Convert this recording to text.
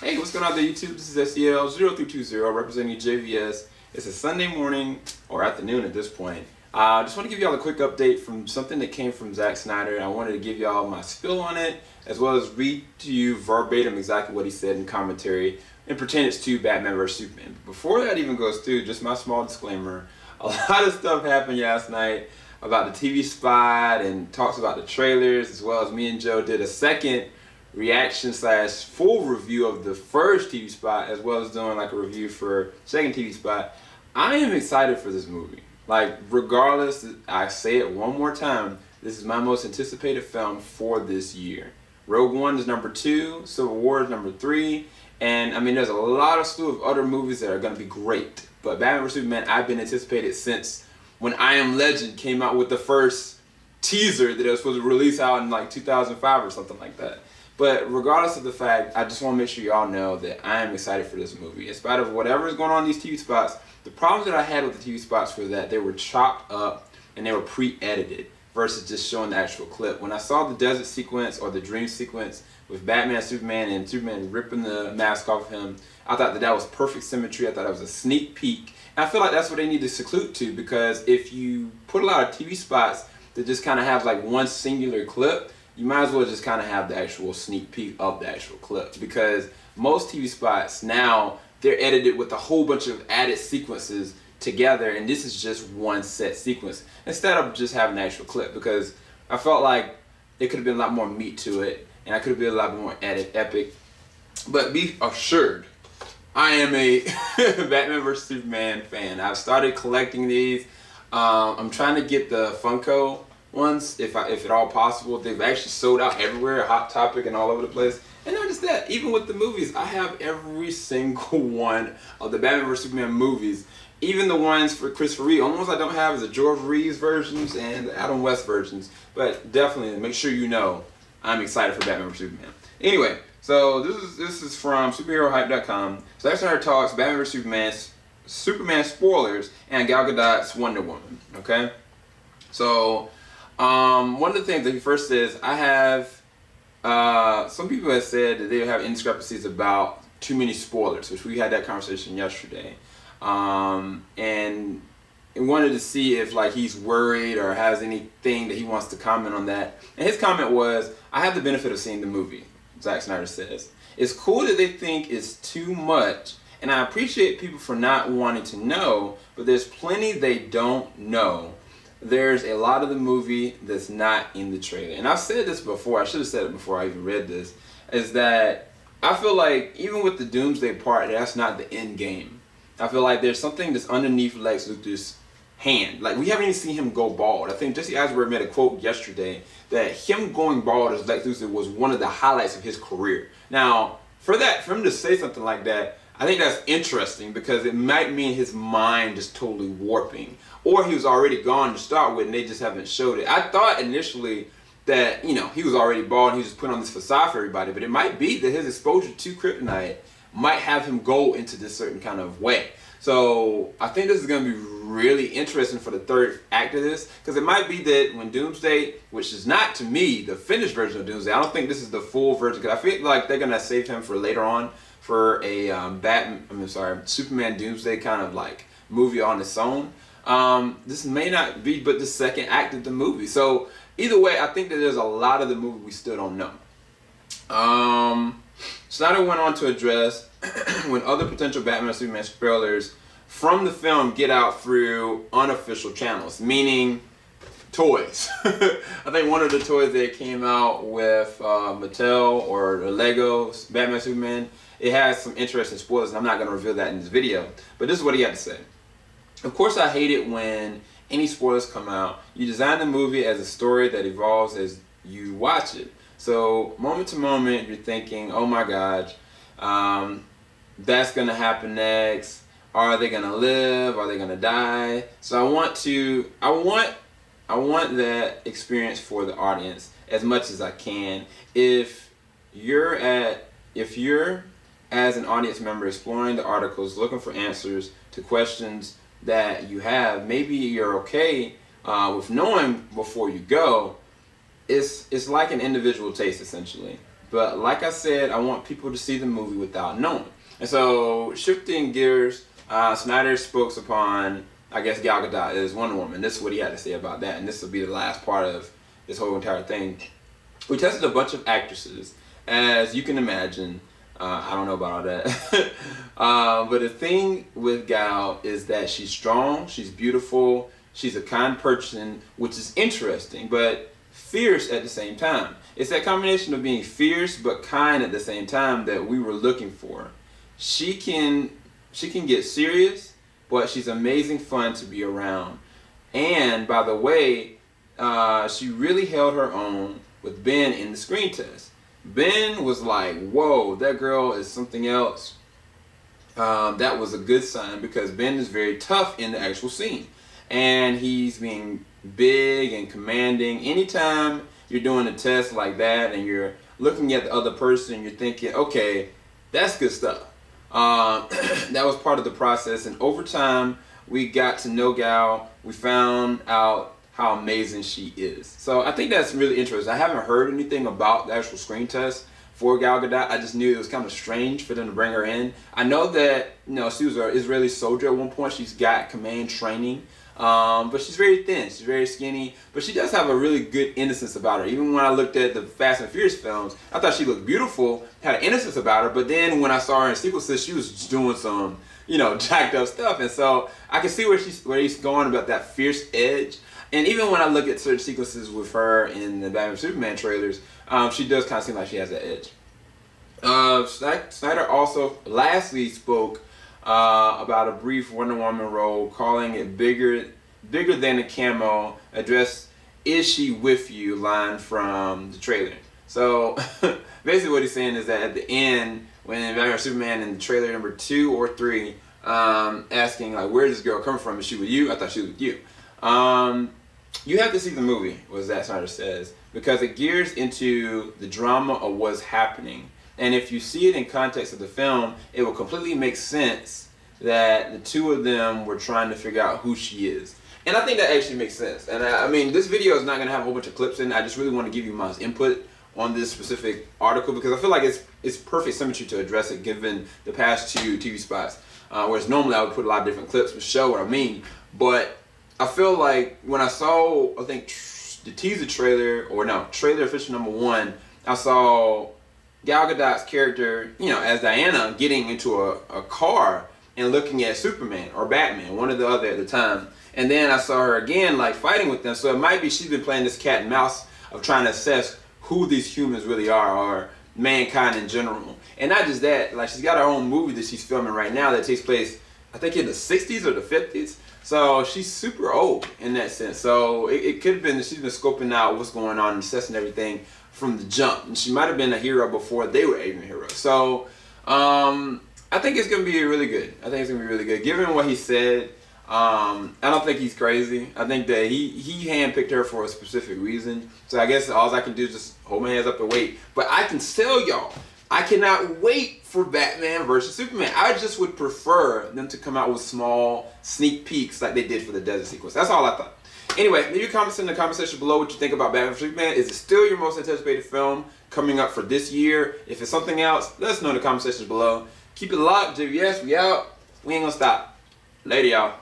Hey, what's going on there, YouTube? This is SEL0320 representing JVS. It's a Sunday morning or afternoon at this point. I uh, just want to give y'all a quick update from something that came from Zack Snyder. I wanted to give y'all my spill on it, as well as read to you verbatim exactly what he said in commentary and pertains to Batman vs. Superman. Before that even goes through, just my small disclaimer. A lot of stuff happened last night about the TV spot and talks about the trailers, as well as me and Joe did a second reaction slash full review of the first TV spot as well as doing like a review for second TV spot. I am excited for this movie. Like regardless, I say it one more time, this is my most anticipated film for this year. Rogue One is number two, Civil War is number three, and I mean there's a lot of slew of other movies that are gonna be great. But Batman vs Superman, I've been anticipated since when I Am Legend came out with the first teaser that it was supposed to release out in like 2005 or something like that. But regardless of the fact, I just want to make sure y'all know that I am excited for this movie. In spite of whatever is going on in these TV spots, the problems that I had with the TV spots were that they were chopped up and they were pre-edited versus just showing the actual clip. When I saw the desert sequence or the dream sequence with Batman, Superman, and Superman ripping the mask off of him, I thought that that was perfect symmetry. I thought it was a sneak peek. And I feel like that's what they need to seclude to because if you put a lot of TV spots that just kind of have like one singular clip, you might as well just kind of have the actual sneak peek of the actual clip. Because most TV spots now they're edited with a whole bunch of added sequences together and this is just one set sequence instead of just having the actual clip. Because I felt like it could have been a lot more meat to it and I could have been a lot more added epic. But be assured I am a Batman vs Superman fan. I've started collecting these. Um, I'm trying to get the Funko ones, if I, if at all possible. They've actually sold out everywhere, Hot Topic and all over the place. And not just that, even with the movies, I have every single one of the Batman vs Superman movies. Even the ones for Christopher Reeve. Only ones I don't have is the George Reeves versions and the Adam West versions. But definitely make sure you know I'm excited for Batman vs Superman. Anyway, so this is this is from superherohype.com. So that's our talks Batman vs Superman, Superman spoilers, and Gal Gadot's Wonder Woman. Okay, so um, one of the things that he first says, I have, uh, some people have said that they have indiscrepancies about too many spoilers, which we had that conversation yesterday. Um, and wanted to see if like he's worried or has anything that he wants to comment on that. And his comment was, I have the benefit of seeing the movie, Zack Snyder says. It's cool that they think it's too much, and I appreciate people for not wanting to know, but there's plenty they don't know there's a lot of the movie that's not in the trailer. And I've said this before, I should have said it before I even read this, is that I feel like even with the Doomsday part, that's not the end game. I feel like there's something that's underneath Lex Luthor's hand. Like we haven't even seen him go bald. I think Jesse Eisenberg made a quote yesterday that him going bald as Lex Luthor was one of the highlights of his career. Now, for that, for him to say something like that, I think that's interesting because it might mean his mind is totally warping. Or he was already gone to start with and they just haven't showed it. I thought initially that, you know, he was already bald and he was just putting on this facade for everybody. But it might be that his exposure to kryptonite might have him go into this certain kind of way. So I think this is going to be really interesting for the third act of this because it might be that when Doomsday, which is not to me the finished version of Doomsday, I don't think this is the full version because I feel like they're going to save him for later on for a um, Batman, I'm sorry, Superman Doomsday kind of like movie on its own. Um, this may not be but the second act of the movie. So either way, I think that there's a lot of the movie we still don't know. Um, Snyder went on to address when other potential Batman Superman spoilers from the film get out through unofficial channels, meaning toys. I think one of the toys that came out with uh, Mattel or the Lego Batman Superman it has some interesting spoilers, and I'm not going to reveal that in this video. But this is what he had to say. Of course, I hate it when any spoilers come out. You design the movie as a story that evolves as you watch it. So, moment to moment, you're thinking, oh my gosh, um, that's going to happen next. Are they going to live? Are they going to die? So I want to, I want, I want that experience for the audience as much as I can. If you're at, if you're as an audience member exploring the articles, looking for answers to questions that you have, maybe you're okay uh, with knowing before you go. It's, it's like an individual taste essentially. But like I said, I want people to see the movie without knowing. And so, shifting gears, uh, Snyder spoke upon, I guess, Gal Gadot is Wonder Woman. This is what he had to say about that, and this will be the last part of this whole entire thing. We tested a bunch of actresses, as you can imagine. Uh, I don't know about all that. uh, but the thing with Gal is that she's strong, she's beautiful, she's a kind person, which is interesting, but fierce at the same time. It's that combination of being fierce but kind at the same time that we were looking for. She can she can get serious, but she's amazing fun to be around. And by the way, uh, she really held her own with Ben in the screen test. Ben was like, whoa, that girl is something else. Um, that was a good sign because Ben is very tough in the actual scene. And he's being big and commanding. Anytime you're doing a test like that and you're looking at the other person, you're thinking, okay, that's good stuff. Um, that was part of the process. And over time, we got to know Gal. We found out how amazing she is. So I think that's really interesting. I haven't heard anything about the actual screen test for Gal Gadot. I just knew it was kind of strange for them to bring her in. I know that you know she was an Israeli soldier at one point. She's got command training. Um, but she's very thin, she's very skinny, but she does have a really good innocence about her. Even when I looked at the Fast and Furious films, I thought she looked beautiful, had an innocence about her, but then when I saw her in sequences, she was doing some, you know, jacked up stuff. And so I can see where she's where he's going about that fierce edge. And even when I look at certain sequences with her in the Batman Superman trailers, um, she does kind of seem like she has that edge. Uh, Snyder also lastly spoke uh, about a brief Wonder Woman role, calling it bigger, bigger than a cameo. Address "Is she with you?" line from the trailer. So basically, what he's saying is that at the end, when Batman Superman in the trailer number two or three, um, asking like, "Where does this girl come from? Is she with you?" I thought she was with you. Um, you have to see the movie, what Zack Snyder says, because it gears into the drama of what's happening. And if you see it in context of the film, it will completely make sense that the two of them were trying to figure out who she is. And I think that actually makes sense. And I, I mean, this video is not going to have a whole bunch of clips in. I just really want to give you my input on this specific article because I feel like it's it's perfect symmetry to address it given the past two TV spots. Uh, whereas normally I would put a lot of different clips to show what I mean. But I feel like when I saw, I think the teaser trailer, or no, trailer official number one, I saw Gal Gadot's character, you know, as Diana getting into a, a car and looking at Superman or Batman, one or the other at the time. And then I saw her again, like fighting with them. So it might be she's been playing this cat and mouse of trying to assess who these humans really are or mankind in general. And not just that, like she's got her own movie that she's filming right now that takes place, I think in the 60s or the 50s. So she's super old in that sense. So it, it could have been that she's been scoping out what's going on and assessing everything from the jump. And she might have been a hero before they were even heroes. So um, I think it's going to be really good. I think it's going to be really good. Given what he said, um, I don't think he's crazy. I think that he, he handpicked her for a specific reason. So I guess all I can do is just hold my hands up and wait. But I can tell y'all, I cannot wait for Batman versus Superman. I just would prefer them to come out with small sneak peeks like they did for the desert sequence. That's all I thought. Anyway, leave your comments in the comment section below what you think about Batman Superman. Is it still your most anticipated film coming up for this year? If it's something else, let us know in the comment section below. Keep it locked, JVS. We out. We ain't gonna stop. Later, y'all.